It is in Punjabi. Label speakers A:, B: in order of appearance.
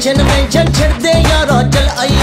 A: ਟੈਨਸ਼ਨ ਮੈਂਸ਼ਨ ਛੱਡਦੇ ਯਾਰਾ ਚਲ ਆਇਆਸ਼ੀ